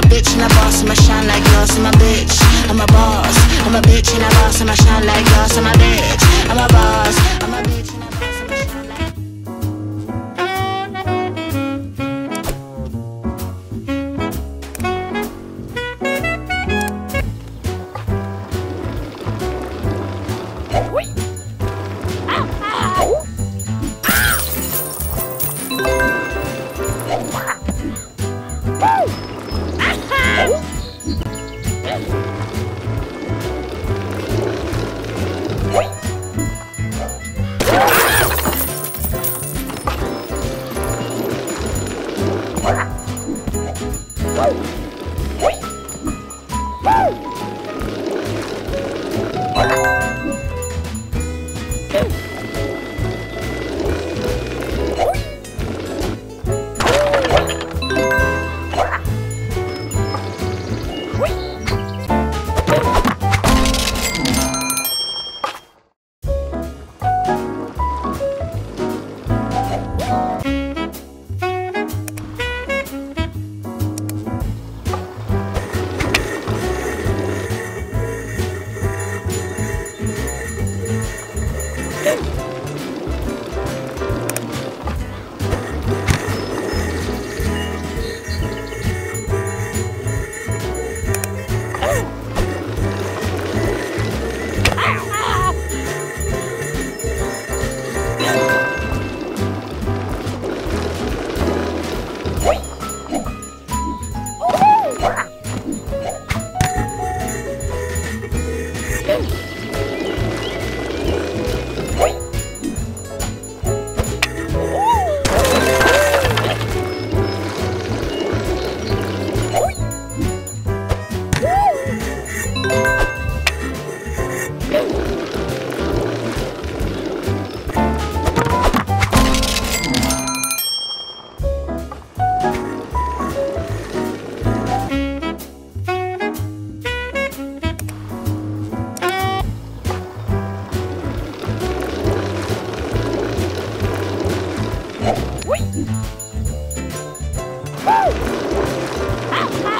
a bitch and a boss, I'ma shine like glass. I'm a bitch, I'm a boss. I'm a bitch and a boss, I'ma shine like glass. I'm a bitch, I'm a boss. I'm a bitch and a boss, I'ma shine like Ugh.